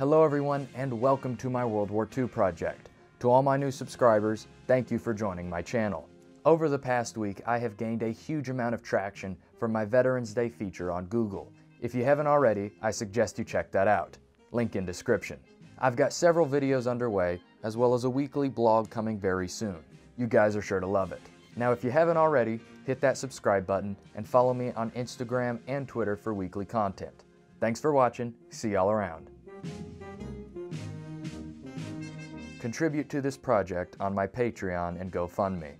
Hello, everyone, and welcome to my World War II project. To all my new subscribers, thank you for joining my channel. Over the past week, I have gained a huge amount of traction from my Veterans Day feature on Google. If you haven't already, I suggest you check that out. Link in description. I've got several videos underway, as well as a weekly blog coming very soon. You guys are sure to love it. Now, if you haven't already, hit that subscribe button and follow me on Instagram and Twitter for weekly content. Thanks for watching. See y'all around. Contribute to this project on my Patreon and GoFundMe.